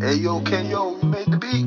Hey yo, Kenyo, you made the beat.